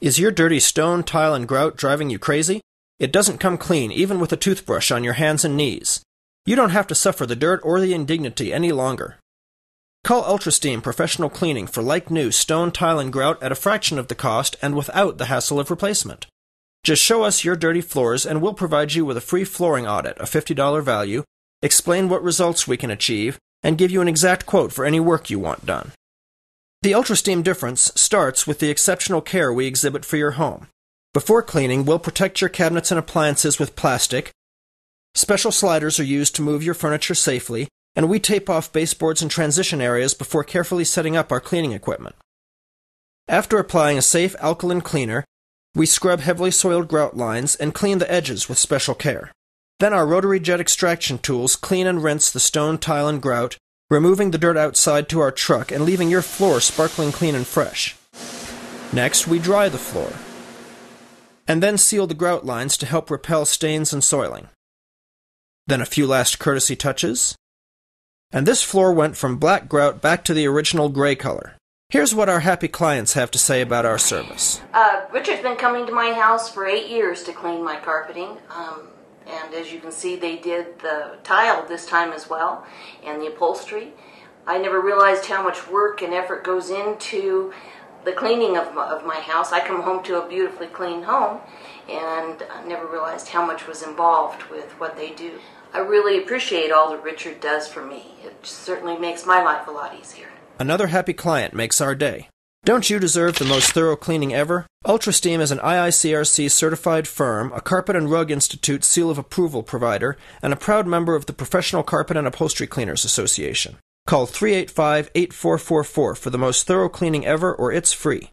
Is your dirty stone, tile, and grout driving you crazy? It doesn't come clean, even with a toothbrush on your hands and knees. You don't have to suffer the dirt or the indignity any longer. Call UltraSteam Professional Cleaning for like new stone, tile, and grout at a fraction of the cost and without the hassle of replacement. Just show us your dirty floors and we'll provide you with a free flooring audit, a $50 value, explain what results we can achieve, and give you an exact quote for any work you want done. The UltraSteam difference starts with the exceptional care we exhibit for your home. Before cleaning, we'll protect your cabinets and appliances with plastic. Special sliders are used to move your furniture safely, and we tape off baseboards and transition areas before carefully setting up our cleaning equipment. After applying a safe alkaline cleaner, we scrub heavily soiled grout lines and clean the edges with special care. Then our rotary jet extraction tools clean and rinse the stone, tile, and grout, removing the dirt outside to our truck and leaving your floor sparkling clean and fresh. Next, we dry the floor, and then seal the grout lines to help repel stains and soiling. Then a few last courtesy touches, and this floor went from black grout back to the original gray color. Here's what our happy clients have to say about our service. Uh, Richard's been coming to my house for eight years to clean my carpeting. Um, and as you can see, they did the tile this time as well and the upholstery. I never realized how much work and effort goes into the cleaning of my, of my house. I come home to a beautifully clean home and I never realized how much was involved with what they do. I really appreciate all that Richard does for me. It certainly makes my life a lot easier. Another happy client makes our day. Don't you deserve the most thorough cleaning ever? UltraSteam is an IICRC certified firm, a Carpet and Rug Institute seal of approval provider, and a proud member of the Professional Carpet and Upholstery Cleaners Association. Call 385 8444 for the most thorough cleaning ever, or it's free.